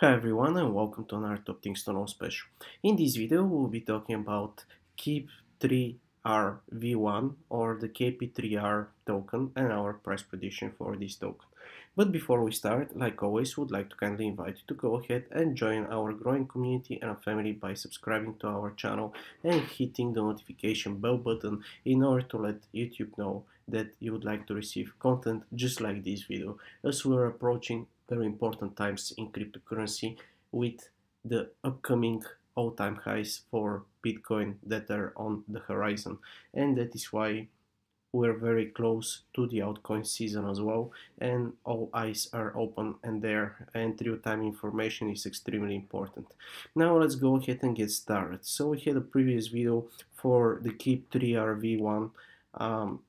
Hi everyone and welcome to another Top Things to Know special. In this video we'll be talking about KEEP3RV1 or the KP3R token and our price prediction for this token. But before we start, like always, would like to kindly invite you to go ahead and join our growing community and family by subscribing to our channel and hitting the notification bell button in order to let YouTube know that you would like to receive content just like this video as we're approaching very important times in cryptocurrency with the upcoming all-time highs for Bitcoin that are on the horizon. And that is why we're very close to the altcoin season as well and all eyes are open and there and real-time information is extremely important. Now let's go ahead and get started. So we had a previous video for the keep 3rv1 um,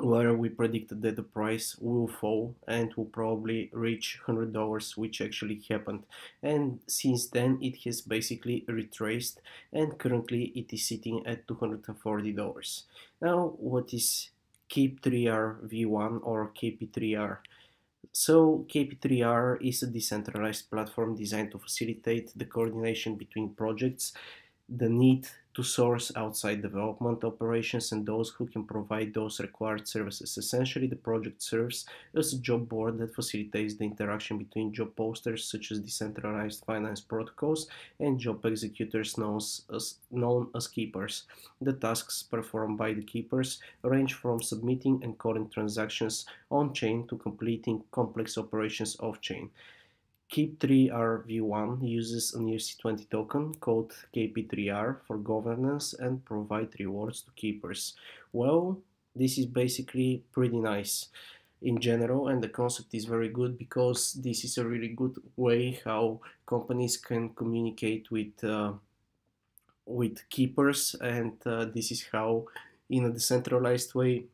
where we predicted that the price will fall and will probably reach $100 which actually happened. And since then it has basically retraced and currently it is sitting at $240 now what is keep3r v1 or kp3r so KP3R is a decentralized platform designed to facilitate the coordination between projects, the need to source outside development operations and those who can provide those required services. Essentially, the project serves as a job board that facilitates the interaction between job posters such as decentralized finance protocols and job executors known as, known as keepers. The tasks performed by the keepers range from submitting and coding transactions on-chain to completing complex operations off-chain. Keep3RV1 uses an ERC20 token called KP3R for governance and provide rewards to keepers. Well, this is basically pretty nice in general and the concept is very good because this is a really good way how companies can communicate with uh, with keepers and uh, this is how in a decentralized way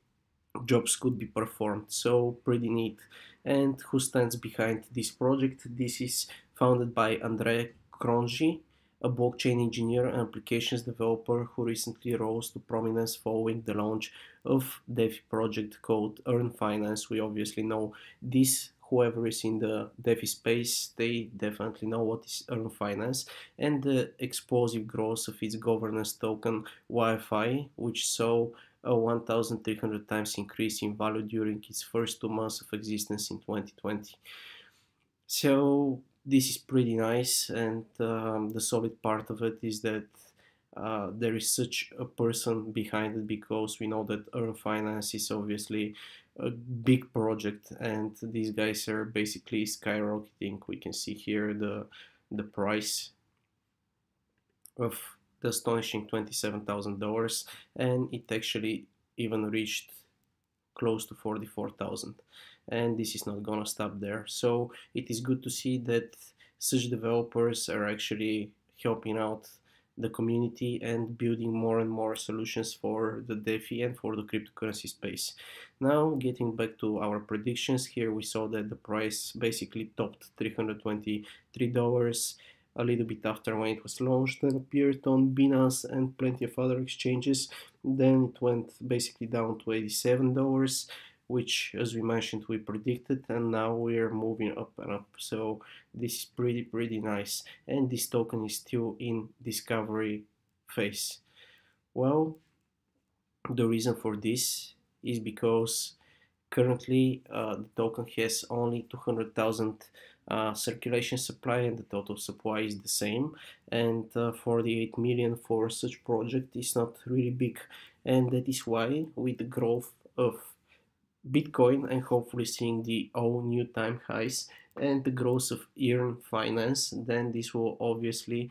jobs could be performed. So pretty neat. And who stands behind this project? This is founded by Andre Cronje, a blockchain engineer and applications developer who recently rose to prominence following the launch of DeFi project called Yearn Finance. We obviously know this whoever is in the DeFi space, they definitely know what is Yearn Finance and the explosive growth of its governance token YFI, which saw a 1,300 times increase in value during its first two months of existence in 2020. So this is pretty nice and um, the solid part of it is that uh, there is such a person behind it because we know that Yearn Finance is obviously a big project and these guys are basically skyrocketing. We can see here the the price of the astonishing $27,000 and it actually even reached close to 44,000 and this is not gonna stop there so it is good to see that such developers are actually helping out the community and building more and more solutions for the DeFi and for the cryptocurrency space. Now getting back to our predictions here we saw that the price basically topped $323 a little bit after when it was launched and appeared on Binance and plenty of other exchanges. Then it went basically down to $87, which as we mentioned we predicted and now we're moving up and up. So this is pretty pretty nice and this token is still in discovery phase. Well, the reason for this is because currently uh, the token has only 200,000 uh, circulation supply and the total supply is the same. And uh, 48 million for such project is not really big. And that is why with the growth of Bitcoin and hopefully seeing the all new time highs and the growth of Yearn Finance then this will obviously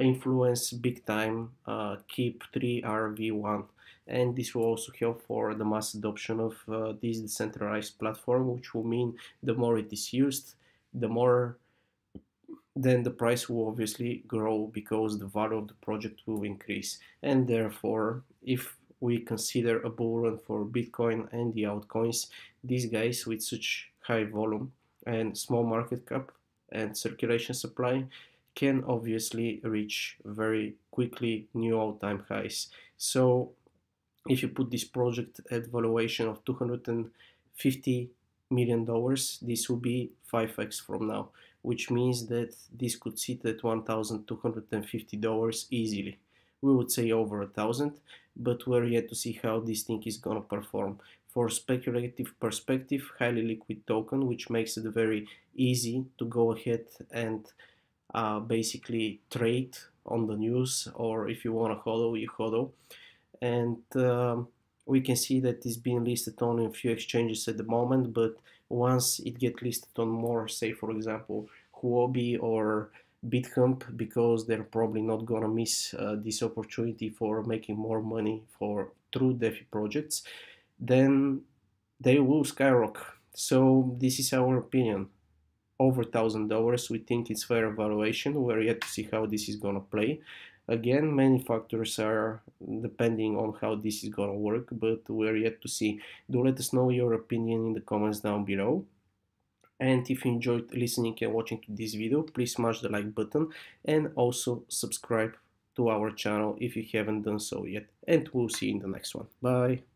influence big time uh, keep 3RV1 and this will also help for the mass adoption of uh, this decentralized platform which will mean the more it is used the more then the price will obviously grow because the value of the project will increase. And therefore if we consider a bull run for bitcoin and the altcoins these guys with such high volume and small market cap and circulation supply can obviously reach very quickly new all-time highs. So if you put this project at valuation of 250 million dollars this will be 5x from now which means that this could sit at $1,250 easily. We would say over a thousand, but we're yet to see how this thing is gonna perform. For speculative perspective, highly liquid token, which makes it very easy to go ahead and uh, basically trade on the news, or if you want to hodl, you hodl. And um, we can see that it's being listed on a few exchanges at the moment, but once it gets listed on more, say for example, Huobi or Bitcamp, because they're probably not gonna miss uh, this opportunity for making more money for true DeFi projects, then they will skyrocket. So this is our opinion. Over thousand dollars, we think it's fair valuation. We're yet to see how this is gonna play. Again, many factors are depending on how this is gonna work, but we're yet to see. Do let us know your opinion in the comments down below. And if you enjoyed listening and watching to this video, please smash the like button and also subscribe to our channel if you haven't done so yet. And we'll see you in the next one. Bye.